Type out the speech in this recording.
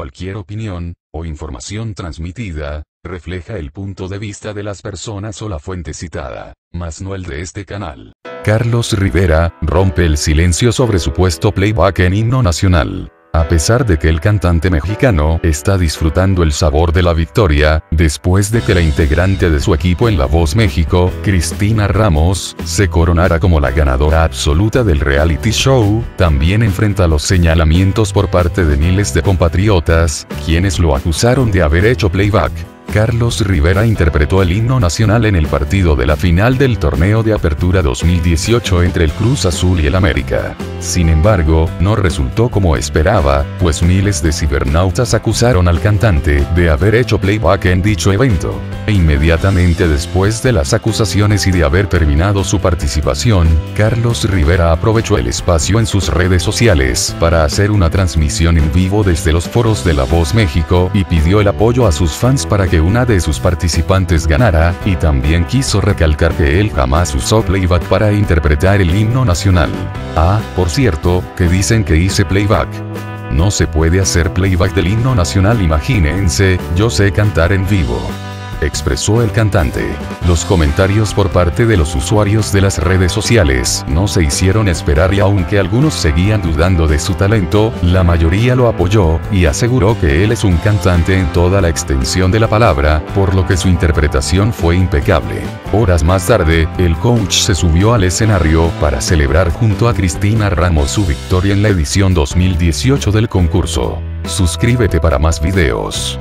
Cualquier opinión, o información transmitida, refleja el punto de vista de las personas o la fuente citada, mas no el de este canal. Carlos Rivera, rompe el silencio sobre supuesto playback en himno nacional. A pesar de que el cantante mexicano está disfrutando el sabor de la victoria, después de que la integrante de su equipo en La Voz México, Cristina Ramos, se coronara como la ganadora absoluta del reality show, también enfrenta los señalamientos por parte de miles de compatriotas, quienes lo acusaron de haber hecho playback. Carlos Rivera interpretó el himno nacional en el partido de la final del torneo de apertura 2018 entre el Cruz Azul y el América. Sin embargo, no resultó como esperaba, pues miles de cibernautas acusaron al cantante de haber hecho playback en dicho evento. E inmediatamente después de las acusaciones y de haber terminado su participación, Carlos Rivera aprovechó el espacio en sus redes sociales para hacer una transmisión en vivo desde los foros de La Voz México y pidió el apoyo a sus fans para que una de sus participantes ganara, y también quiso recalcar que él jamás usó playback para interpretar el himno nacional. Ah, por cierto, que dicen que hice playback. No se puede hacer playback del himno nacional imagínense, yo sé cantar en vivo expresó el cantante. Los comentarios por parte de los usuarios de las redes sociales no se hicieron esperar y aunque algunos seguían dudando de su talento, la mayoría lo apoyó, y aseguró que él es un cantante en toda la extensión de la palabra, por lo que su interpretación fue impecable. Horas más tarde, el coach se subió al escenario para celebrar junto a Cristina Ramos su victoria en la edición 2018 del concurso. Suscríbete para más videos.